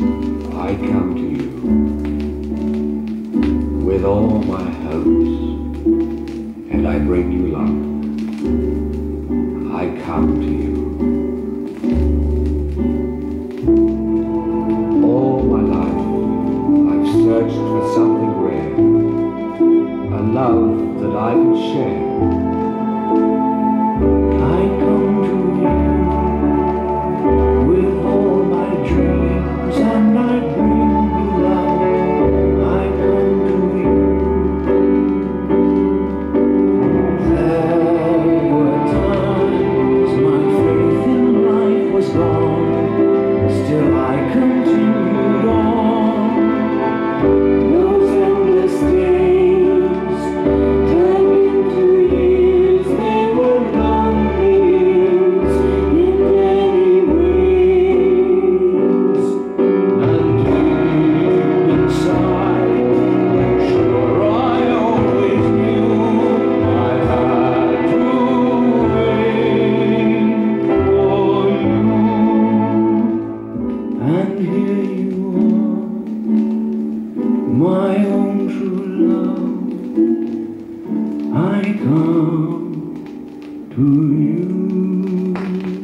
I come to you with all my hopes, and I bring you love. I come to you. All my life, I've searched for something rare, a love that I can share. home, true love, I come to you.